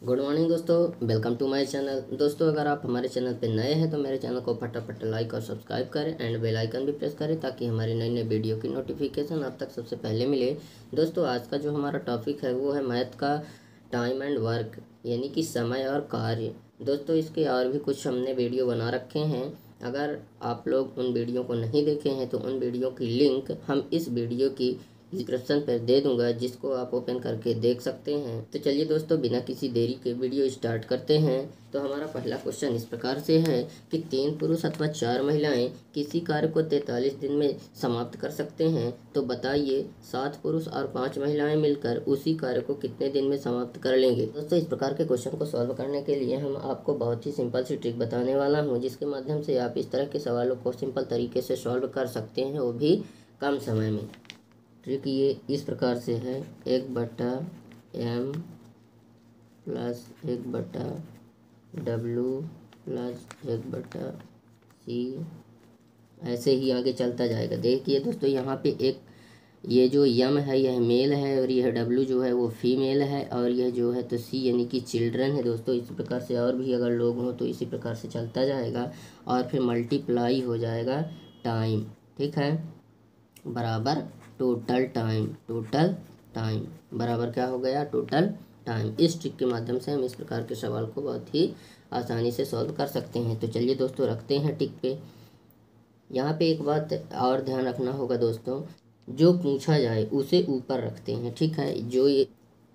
Good morning दोस्तों. Welcome to my channel दोस्तों, अगर आप हमारे चैनल पर नए हैं तो मेरे चैनल को फटाफट लाइक और सब्सक्राइब करें एंड बेल आइकन भी प्रेस करें ताकि हमारी नई नई वीडियो की नोटिफिकेशन आप तक सबसे पहले मिले। दोस्तों, आज का जो हमारा टॉपिक है, वो है मैथ का टाइम एंड वर्क यानी कि समय और कार्य। दोस्तों, इसके और भी कुछ हमने वीडियो बना रखे हैं। अगर आप लोग उन वीडियो को नहीं देखे हैं तो उन वीडियो की लिंक हम इस वीडियो की डिस्क्रिप्शन पर दे दूँगा, जिसको आप ओपन करके देख सकते हैं। तो चलिए दोस्तों, बिना किसी देरी के वीडियो स्टार्ट करते हैं। तो हमारा पहला क्वेश्चन इस प्रकार से है कि तीन पुरुष अथवा चार महिलाएँ किसी कार्य को तैतालीस दिन में समाप्त कर सकते हैं। तो बताइए, सात पुरुष और पाँच महिलाएँ मिलकर उसी कार्य को कितने दिन में समाप्त कर लेंगे? दोस्तों, इस प्रकार के क्वेश्चन को सॉल्व करने के लिए हम आपको बहुत ही सिंपल सी ट्रिक बताने वाला हूँ, जिसके माध्यम से आप इस तरह के सवालों को सिंपल तरीके से सॉल्व कर सकते हैं, वो भी कम समय में। ट्रिक ये इस प्रकार से है, एक बटा एम प्लस एक बटा डब्लू प्लस एक बटा सी ऐसे ही आगे चलता जाएगा। देखिए दोस्तों, यहाँ पे एक, ये जो यम है, यह मेल है और यह डब्लू जो है वो फीमेल है और यह जो है तो सी यानी कि चिल्ड्रन है दोस्तों। इसी प्रकार से और भी अगर लोग हों तो इसी प्रकार से चलता जाएगा और फिर मल्टीप्लाई हो जाएगा टाइम ठीक है? बराबर? टोटल टाइम टोटल टाइम बराबर क्या हो गया? टोटल टाइम इस ट्रिक के माध्यम से हम इस प्रकार के सवाल को बहुत ही आसानी से सॉल्व कर सकते हैं। तो चलिए दोस्तों, रखते हैं टिक पे। यहाँ पे एक बात और ध्यान रखना होगा दोस्तों। जो पूछा जाए, उसे ऊपर रखते हैं, ठीक है? जो ये,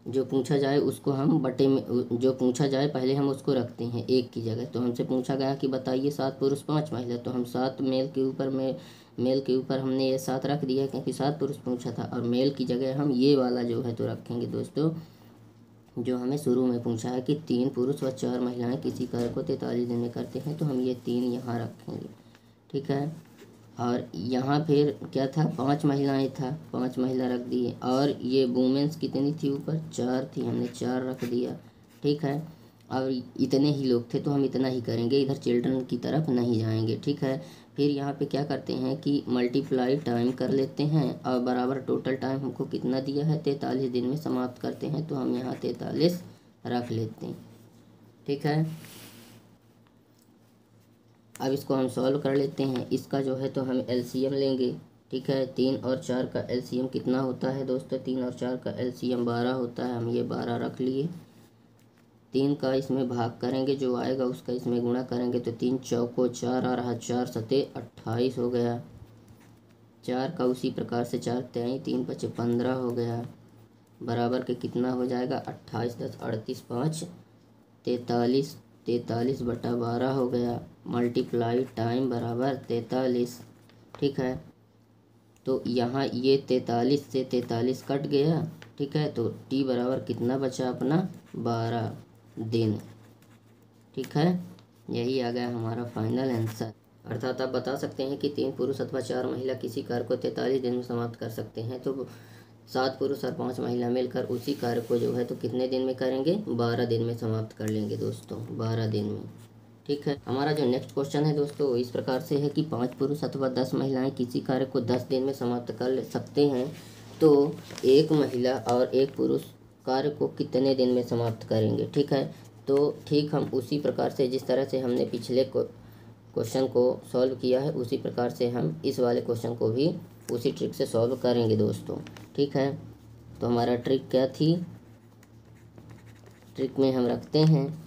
जो पूछा जाए, उसको हम बटे में, जो पूछा जाए, पहले हम उसको रखते हैं, एक की जगह। तो हमसे पूछा गया कि बताइए सात पुरुष, पाँच महिला। तो हम सात मेल के ऊपर में मेल के ऊपर हमने ये सात रख दिया क्योंकि सात पुरुष पूछा था और मेल की जगह हम ये वाला जो है तो रखेंगे दोस्तों, जो हमें शुरू में पूछा है कि तीन पुरुष व चार महिलाएँ किसी कार्य को तैतालीस दिन में करते हैं तो हम ये तीन यहाँ रखेंगे। ठीक है? और यहाँ फिर क्या था? पाँच महिलाएँ था, पाँच महिला रख दिए। और ये वुमेंस कितनी थी ऊपर? चार थी, हमने चार रख दिया। ठीक है? और इतने ही लोग थे तो हम इतना ही करेंगे, इधर चिल्ड्रन की तरफ़ नहीं जाएँगे, ठीक है? फिर यहाँ पे क्या करते हैं कि मल्टीप्लाई टाइम कर लेते हैं और बराबर टोटल टाइम हमको कितना दिया है? तैंतालीस दिन में समाप्त करते हैं तो हम यहाँ तैंतालीस रख लेते हैं, ठीक है? अब इसको हम सॉल्व कर लेते हैं, इसका जो है तो हम एलसीएम लेंगे, ठीक है? तीन और चार का एलसीएम कितना होता है दोस्तों? तीन और चार का एलसीएम बारह होता है, हम ये बारह रख लिए। तीन का इसमें भाग करेंगे, जो आएगा उसका इसमें गुणा करेंगे तो तीन चौको चार आ रहा चार सते अट्ठाईस हो गया। चार का उसी प्रकार से चार तेईस तीन पचे पंद्रह हो गया। बराबर के कितना हो जाएगा? अट्ठाईस दस अड़तीस पाँच, तैतालीस तैतालीस बटा बारह हो गया। मल्टीप्लाई टाइम बराबर तैतालीस, ठीक है? तो यहाँ ये तैतालीस से तैतालीस कट गया, ठीक है? तो टी बराबर कितना बचा? अपना बारह। दिन। ठीक है? यही आ गया हमारा फाइनल आंसर अर्थात आप बता सकते हैं कि तीन पुरुष अथवा चार महिला किसी कार्य को तैंतालीस दिन में समाप्त कर सकते हैं तो सात पुरुष और पाँच महिला मिलकर उसी कार्य को जो है तो कितने दिन में करेंगे? बारह दिन में समाप्त कर लेंगे दोस्तों, बारह दिन में। ठीक है? हमारा जो नेक्स्ट क्वेश्चन है दोस्तों इस प्रकार से है कि पाँच पुरुष अथवा दस महिलाएँ किसी कार्य को दस दिन में समाप्त कर सकते हैं तो एक महिला और एक पुरुष कार्य को कितने दिन में समाप्त करेंगे, ठीक है? तो ठीक, हम उसी प्रकार से जिस तरह से हमने पिछले क्वेश्चन को सॉल्व किया है, उसी प्रकार से हम इस वाले क्वेश्चन को भी उसी ट्रिक से सॉल्व करेंगे दोस्तों, ठीक है? तो हमारा ट्रिक क्या थी? ट्रिक में हम रखते हैं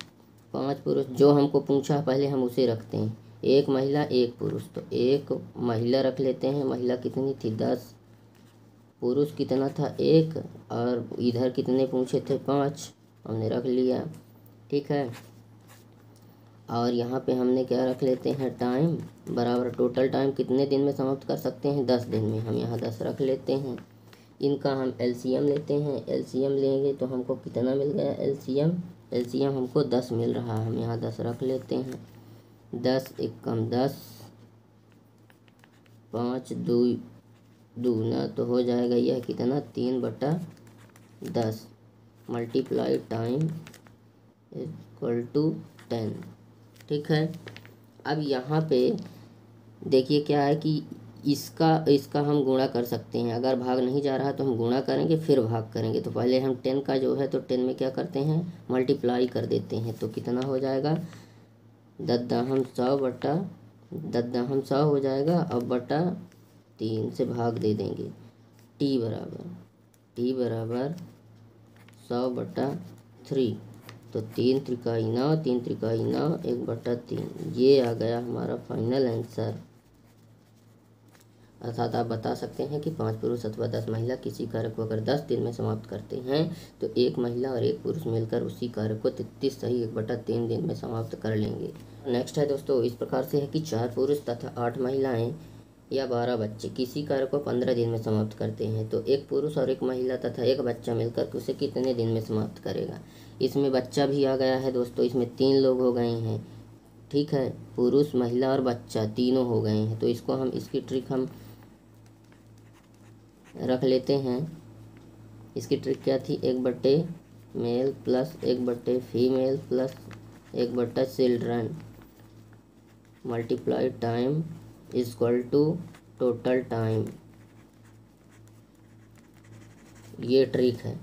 पाँच पुरुष, जो हमको पूछा पहले हम उसे रखते हैं। एक महिला, एक पुरुष तो एक महिला रख लेते हैं। महिला कितनी थी? दस। पुरुष कितना था? एक। और इधर कितने पूछे थे? पाँच। हमने रख लिया। ठीक है। और यहाँ पे हमने क्या रख लेते हैं? टाइम। बराबर टोटल टाइम कितने दिन में समाप्त कर सकते हैं? दस दिन में हम यहाँ दस रख लेते हैं। इनका हम एलसीएम लेते हैं। एलसीएम लेंगे तो हमको कितना मिल गया? एलसीएम। एलसीएम हमको दस मिल रहा है। हम यहाँ दस रख लेते हैं। दस, एक कम दस। पाँच, दो दूना तो हो जाएगा यह कितना? तीन बटा दस। Multiply time equal to ten ठीक है? अब यहाँ पे देखिए क्या है कि इसका इसका हम गुणा कर सकते हैं। अगर भाग नहीं जा रहा तो हम गुणा करेंगे, फिर भाग करेंगे। तो पहले हम टेन का जो है तो टेन में क्या करते हैं? मल्टीप्लाई कर देते हैं। तो कितना हो जाएगा? दद्दा हम सौ बटा दद्दा हम सौ हो जाएगा। अब बटा तीन से भाग दे देंगे। टी बराबर टी बराबर सौ बटा थ्री तो तीन त्रिकाई नौ, तीन त्रिकाई नौ, एक बटा तीन। ये आ गया हमारा फाइनल आंसर अर्थात आप बता सकते हैं कि पाँच पुरुष अथवा दस महिला किसी कार्य को अगर दस दिन में समाप्त करते हैं तो एक महिला और एक पुरुष मिलकर उसी कार्य को तैतीस सही एक बटा तीन दिन में समाप्त कर लेंगे। नेक्स्ट है दोस्तों, इस प्रकार से है कि चार पुरुष तथा आठ महिलाएँ या बारह बच्चे। किसी कार्य को पंद्रह दिन में समाप्त करते हैं। तो एक पुरुष और एक महिला तथा एक बच्चा मिलकर उसे कितने दिन में समाप्त करेगा? इसमें बच्चा भी आ गया है दोस्तों। इसमें तीन लोग हो गए हैं। ठीक है? पुरुष, महिला और बच्चा तीनों हो गए हैं। तो इसको हम, इसकी ट्रिक हम रख लेते हैं। इसकी ट्रिक क्या थी? एक बट्टे मेल प्लस एक बट्टे फीमेल प्लस एक बट्टा children multiply time equal to total time. ये ट्रिक है,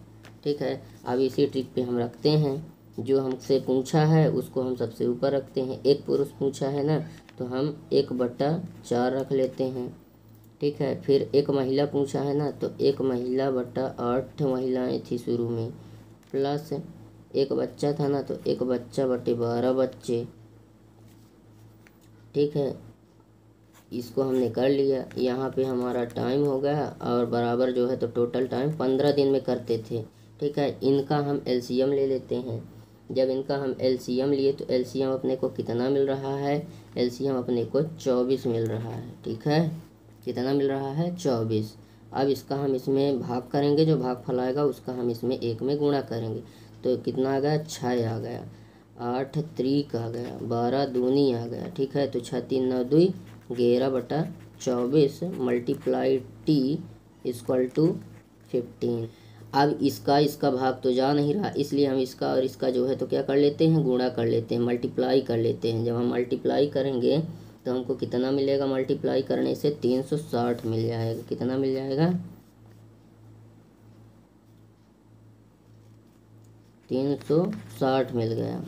ठीक है? अब इसी ट्रिक पे हम रखते हैं। जो हमसे पूछा है, उसको हम सबसे ऊपर रखते हैं। एक पुरुष पूछा है ना तो हम एक बट्टा चार रख लेते हैं, ठीक है? फिर एक महिला पूछा है ना तो एक महिला बट्टा आठ महिलाएँ थी शुरू में। प्लस एक बच्चा था ना तो एक बच्चा बटे बारह बच्चे, ठीक है? इसको हमने कर लिया। यहाँ पे हमारा टाइम हो गया और बराबर जो है तो टोटल टाइम पंद्रह दिन में करते थे। ठीक है? इनका हम एलसीएम ले लेते हैं। जब इनका हम एलसीएम लिए तो एलसीएम अपने को कितना मिल रहा है? एलसीएम अपने को चौबीस मिल रहा है। ठीक है? कितना मिल रहा है? चौबीस। अब इसका हम इसमें भाग करेंगे। जो भाग फलाएगा उसका हम इसमें एक में गुणा करेंगे। तो कितना आ गया? छः आ गया। आठ त्रिक आ गया। बारह दूनी आ गया। ठीक है? तो छः तीन, नौ दुई ग्यारह बटा चौबीस multiply T equal to fifteen. अब इसका इसका भाग तो जा नहीं रहा, इसलिए हम इसका और इसका जो है तो क्या कर लेते हैं, गुणा कर लेते हैं, मल्टीप्लाई कर लेते हैं। जब हम मल्टीप्लाई करेंगे तो हमको कितना मिलेगा? मल्टीप्लाई करने से तीन सौ साठ मिल जाएगा। कितना मिल जाएगा? तीन सौ साठ मिल गया।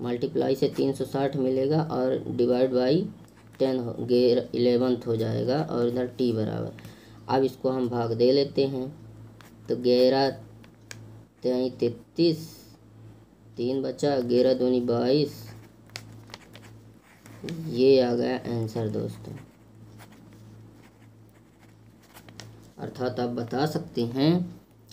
मल्टीप्लाई से तीन सौ साठ मिलेगा और डिवाइड बाई टेन हो गेर इलेवंथ हो जाएगा और इधर टी बराबर। अब इसको हम भाग दे लेते हैं। तो ग्यारह तेई तैतीस, तीन बचा, ग्यारह दूनी बाईस। ये आ गया आंसर दोस्तों। अर्थात आप बता सकते हैं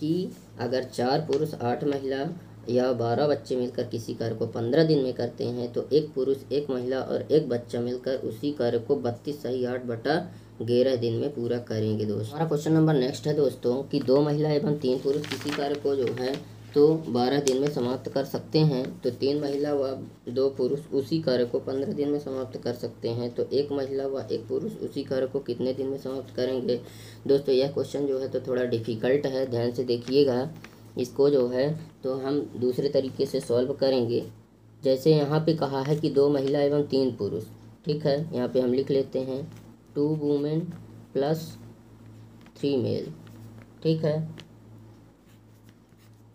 कि अगर चार पुरुष, आठ महिला या बारह बच्चे मिलकर किसी कार्य को पंद्रह दिन में करते हैं तो एक पुरुष, एक महिला और एक बच्चा मिलकर उसी कार्य को बत्तीस सही आठ बटा ग्यारह दिन में पूरा करेंगे दोस्तों। हमारा क्वेश्चन नंबर नेक्स्ट है दोस्तों कि दो महिला एवं तीन पुरुष किसी कार्य को जो है तो बारह दिन में समाप्त कर सकते हैं तो तीन महिला व दो पुरुष उसी कार्य को पंद्रह दिन में समाप्त कर सकते हैं तो एक महिला व एक पुरुष उसी कार्य को कितने दिन में समाप्त करेंगे? दोस्तों, यह क्वेश्चन जो है तो थोड़ा डिफ़िकल्ट है, ध्यान से देखिएगा। इसको जो है तो हम दूसरे तरीके से सॉल्व करेंगे। जैसे यहाँ पे कहा है कि दो महिला एवं तीन पुरुष, ठीक है? यहाँ पे हम लिख लेते हैं two women plus three male ठीक है?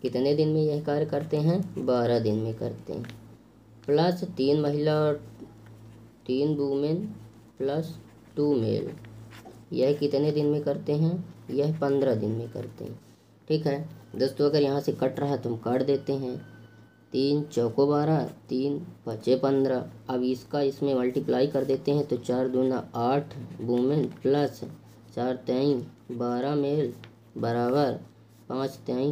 कितने दिन में यह कार्य करते हैं? बारह दिन में करते हैं। प्लस तीन महिला और तीन वूमेन प्लस टू मेल यह कितने दिन में करते हैं? यह पंद्रह दिन में करते हैं। ठीक है। दोस्तों, अगर यहाँ से कट रहा है तो हम काट देते हैं। तीन, चौको बारह, तीन पचे पंद्रह। अब इसका इसमें मल्टीप्लाई कर देते हैं तो चार दूना आठ वूमेन प्लस चार तई, बारह मेल, बराबर पाँच तई,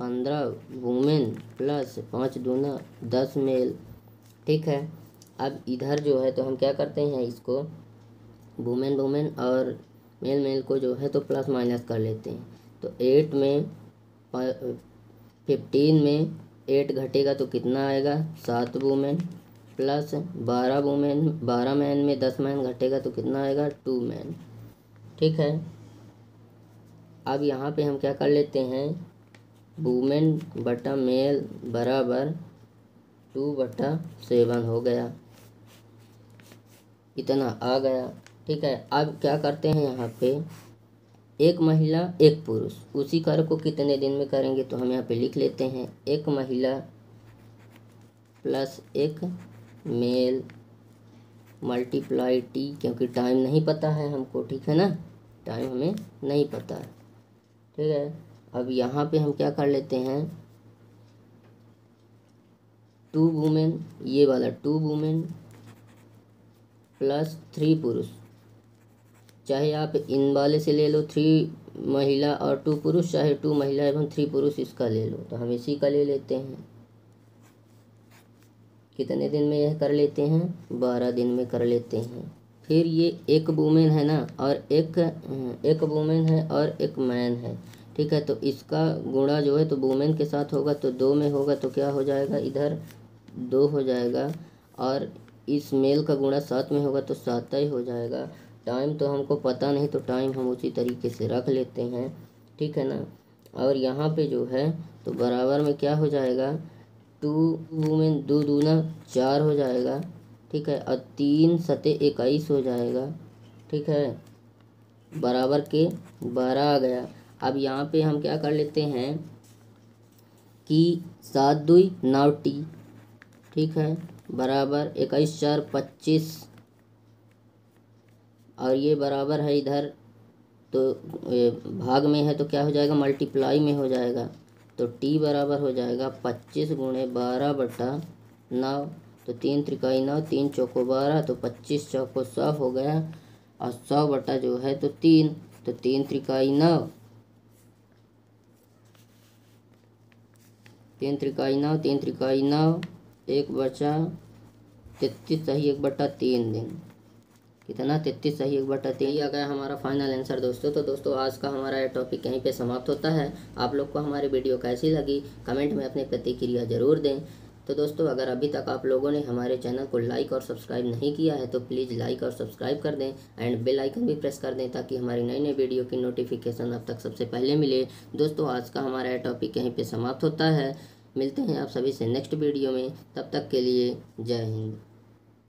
पंद्रह वूमेन प्लस पाँच दूना दस मेल। ठीक है। अब इधर जो है तो हम क्या करते हैं इसको? वुमेन वुमेन और मेल मेल को जो है तो प्लस माइनस कर लेते हैं। तो एट में फिफ्टीन में एट घटेगा तो कितना आएगा? सात वुमेन प्लस बारह वुमेन बारह मैन में दस मैन घटेगा तो कितना आएगा? टू मैन ठीक है? अब यहाँ पे हम क्या कर लेते हैं? वुमेन बटा मेल बराबर टू बटा सेवन हो गया। इतना आ गया। ठीक है? अब क्या करते हैं यहाँ पे? एक महिला, एक पुरुष। उसी कार्य को कितने दिन में करेंगे तो हम यहाँ पे लिख लेते हैं। एक महिला प्लस एक मेल मल्टीप्लाई टी, क्योंकि टाइम नहीं पता है हमको, ठीक है ना? टाइम हमें नहीं पता है। ठीक है? अब यहाँ पे हम क्या कर लेते हैं? टू वुमेन ये वाला टू वुमेन प्लस थ्री पुरुष। चाहे आप इन वाले से ले लो थ्री महिला और टू पुरुष, चाहे टू महिला एवं थ्री पुरुष इसका ले लो। तो हम इसी का ले लेते हैं। कितने दिन में यह कर लेते हैं? बारह दिन में कर लेते हैं। फिर ये एक वुमेन है ना, और एक एक वुमेन है और एक मैन है। ठीक है तो इसका गुणा जो है तो वुमेन के साथ होगा तो दो में होगा तो क्या हो जाएगा? इधर दो हो जाएगा, और इस मेल का गुणा सात में होगा तो सात ही हो जाएगा। टाइम तो हमको पता नहीं तो टाइम हम उसी तरीके से रख लेते हैं, ठीक है ना? और यहाँ पे जो है तो बराबर में क्या हो जाएगा? टू वुमेन दो दूना, चार हो जाएगा, ठीक है? और तीन सते इक्कीस हो जाएगा, ठीक है? बराबर के बारह आ गया। अब यहाँ पे हम क्या कर लेते हैं कि सात दुई नौ टी, ठीक है? बराबर इक्कीस चार पच्चीस और ये बराबर है इधर तो भाग में है तो क्या हो जाएगा? मल्टीप्लाई में हो जाएगा। तो टी बराबर हो जाएगा पच्चीस गुणे बारह बटा नौ। तो तीन त्रिकाई नौ, तीन चौको बारह तो पच्चीस चौको सौ हो गया। और सौ बटा जो है तो तीन तो तीन त्रिकाई नौ। तीन त्रिकाई नौ, तीन त्रिकाई नौ, एक बचा, तैतीस सही, एक बटा तीन दिन कितना तैतीस सही, एक बटा तीन ही आ गया हमारा फाइनल आंसर दोस्तों। तो दोस्तों, आज का हमारा ये टॉपिक यहीं पे समाप्त होता है। आप लोग को हमारी वीडियो कैसी लगी कमेंट में अपनी प्रतिक्रिया ज़रूर दें। तो दोस्तों, अगर अभी तक आप लोगों ने हमारे चैनल को लाइक और सब्सक्राइब नहीं किया है तो प्लीज़ लाइक और सब्सक्राइब कर दें एंड बेल आइकन भी प्रेस कर दें ताकि हमारी नई नई वीडियो की नोटिफिकेशन अब तक सबसे पहले मिले। दोस्तों, आज का हमारा यह टॉपिक यहीं पर समाप्त होता है। मिलते हैं आप सभी से नेक्स्ट वीडियो में। तब तक के लिए जय हिंद।